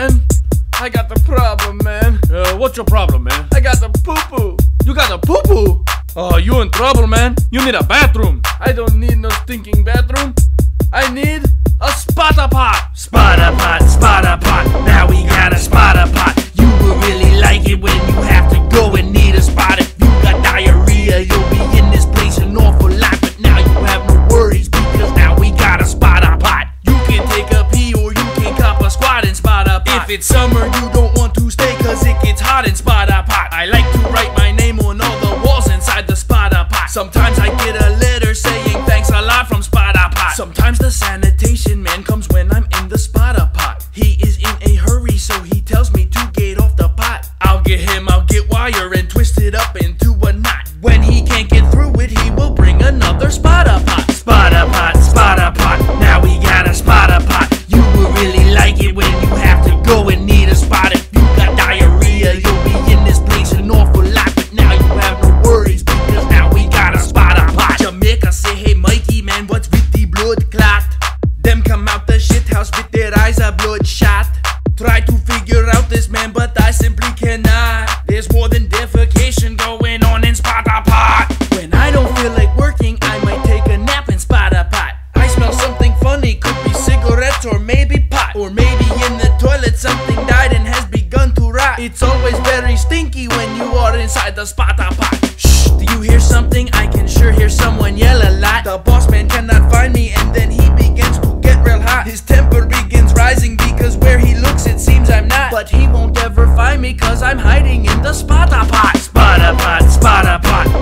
man. I got the problem, man. Uh, what's your problem, man? I got the poo poo. You got the poo poo. Oh, you in trouble, man. You need a bathroom. I don't need no stinking bathroom. I need a Spot-a-Pot. Spotter pot, spotter It's summer, you don't want to stay cause it gets hot in Spot-a-Pot. I like to write my name on all the walls inside the Spot-a-Pot. Sometimes I get a letter saying thanks a lot from Spot-a-Pot. Sometimes the sanitation man comes when I'm in the spotter cigarettes or maybe pot. Or maybe in the toilet something died and has begun to rot. It's always very stinky when you are inside the Spot-a-Pot. Shh, do you hear something? I can sure hear someone yell a lot. The boss man cannot find me and then he begins to get real hot. His temper begins rising because where he looks it seems I'm not. But he won't ever find me cause I'm hiding in the Spot-a-Pot. Spotter pot, Spot-a-Pot.